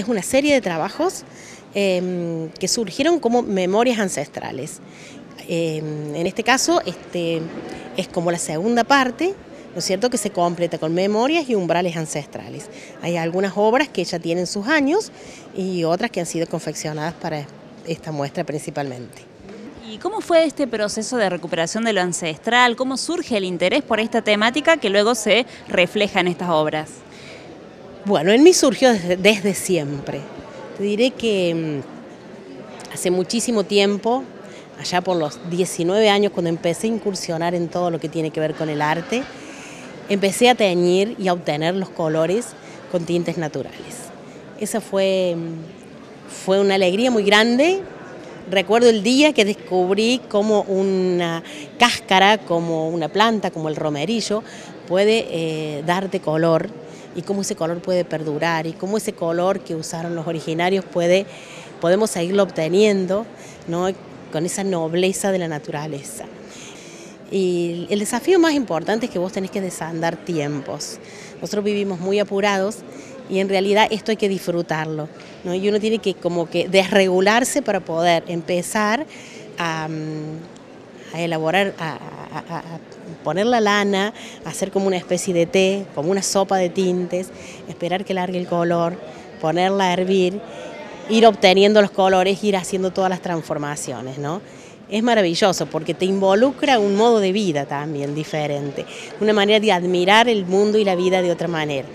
es una serie de trabajos em, que surgieron como memorias ancestrales. Em, en este caso, este, es como la segunda parte, ¿no es cierto?, que se completa con memorias y umbrales ancestrales. Hay algunas obras que ya tienen sus años y otras que han sido confeccionadas para esta muestra principalmente. ¿Y cómo fue este proceso de recuperación de lo ancestral? ¿Cómo surge el interés por esta temática que luego se refleja en estas obras? Bueno, en mí surgió desde, siempre. Te diré que mm, hace muchísimo tiempo, allá por los 19 años cuando empecé a incursionar en todo lo que tiene que ver con el arte, empecé a teñir y a obtener los colores con tintes naturales. Esa fue, mm, fue una alegría muy grande. Recuerdo el día que descubrí cómo una cáscara, como una planta, como el romerillo, puede eh, darte color y cómo ese color puede perdurar y cómo ese color que usaron los originarios puede, podemos seguirlo obteniendo ¿no? con esa nobleza de la naturaleza. Y el desafío más importante es que vos tenés que desandar tiempos. Nosotros vivimos muy apurados y en realidad esto hay que disfrutarlo. ¿no? Y uno tiene que como que desregularse para poder empezar a, mm, a elaborar, poner la lana, hacer como una especie de té, como una sopa de tintes, esperar que largue el color, ponerla a hervir, ir obteniendo los colores, ir haciendo todas las transformaciones, ¿no? Es maravilloso porque te involucra un modo de vida también diferente, una manera de admirar el mundo y la vida de otra manera.